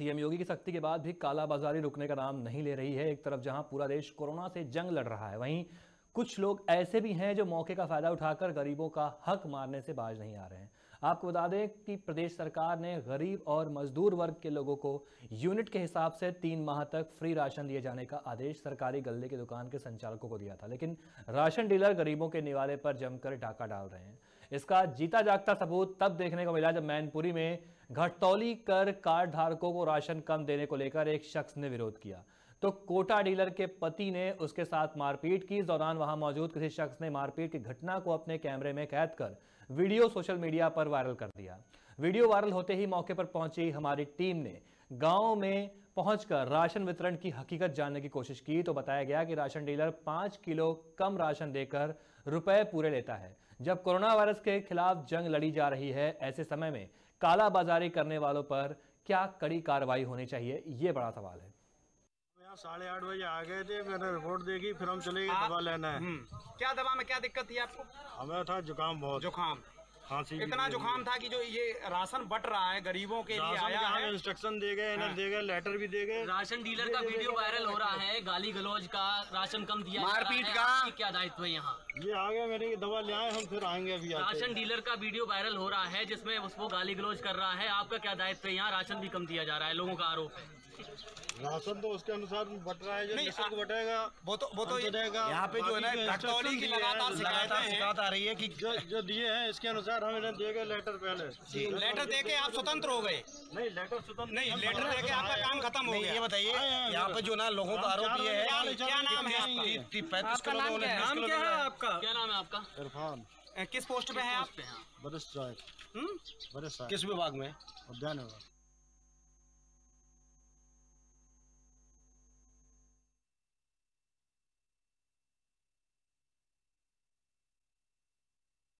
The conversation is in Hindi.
सीएम योगी की सख्ती के बाद भी कालाबाजारी रुकने का नाम नहीं ले रही है एक तरफ़, जहाँ पूरा देश कोरोना से जंग लड़ रहा है। वहीं कुछ लोग ऐसे भी हैं जो मौके का फ़ायदा उठाकर गरीबों का हक मारने से बाज नहीं आ रहे हैं। आपको बता दें कि प्रदेश सरकार ने गरीब और मजदूर वर्ग के लोगों को यूनिट के हिसाब से तीन माह तक फ्री राशन दिए जाने का आदेश सरकारी गल्ले की दुकान के संचालकों को दिया था। लेकिन राशन डीलर गरीबों के निवाले पर जमकर डाका डाल रहे हैं। इसका जीता जागता सबूत तब देखने को मिला जब मैनपुरी में घटतौली कर कार्ड धारकों को राशन कम देने को लेकर एक शख्स ने विरोध किया। तो कोटा डीलर के पति ने उसके साथ मारपीट की। इस दौरान वहाँ मौजूद किसी शख्स ने मारपीट की घटना को अपने कैमरे में कैद कर वीडियो सोशल मीडिया पर वायरल कर दिया। वीडियो वायरल होते ही मौके पर पहुँची हमारी टीम ने। गाँव में पहुंचकर राशन वितरण की हकीकत जानने की कोशिश की तो बताया गया कि राशन डीलर पाँच किलो कम राशन देकर रुपए पूरे लेता है। जब कोरोना वायरस के खिलाफ जंग लड़ी जा रही है, ऐसे समय में कालाबाजारी करने वालों पर क्या कड़ी कार्रवाई होनी चाहिए, ये बड़ा सवाल है। यहाँ साढ़े आठ बजे आ गए थे मैंने रिपोर्ट देखी फिर हम चले गए दवा लेना। है हम्म। क्या दवा में क्या दिक्कत थी आपको? हमें था जुकाम बहुत। जुकाम। खांसी इतना जुकाम था कि जो ये राशन बट रहा है गरीबों के लिए आया है। इंस्ट्रक्शन दे गए हाँ। दे गए लेटर भी दे गए। राशन डीलर का वीडियो वायरल हो रहा है गाली गलौज का राशन कम दिया मारपीट का। क्या दायित्व है यहाँ? ये आ गए मेरे दवा ले आए हम फिर आएँगे अभी राशन डीलर का वीडियो वायरल हो रहा है जिसमें उसको गाली गलोज कर रहा है। आपका क्या दायित्व है? यहाँ राशन भी कम दिया जा रहा है लोगों का आरोप है। राशन तो उसके अनुसार बट रहा है जो नहीं, बटेगा वो तो वो तो यहाँ पे जो है ना की लगातार शिकायतें शिकायत आ रही है कि जो जो दिए हैं इसके अनुसार हम इन्हें दे गए लेटर पहले। लेटर दे के आप स्वतंत्र हो गए। नहीं लेटर स्वतंत्र नहीं लेटर दे के आपका काम खत्म हो गया। ये बताइए यहाँ पे जो ना लोगों का आरोप ये है क्या- क्या नाम है पैंतीस किलो में उन्हें बीस किलो दे रहा है। आपका? क्या नाम है आपका? इरफान। किस पोस्ट पे है आप? पे हैं आप? हम्म? वरिष्ठ सहायक किस विभाग में? उद्यान विभाग।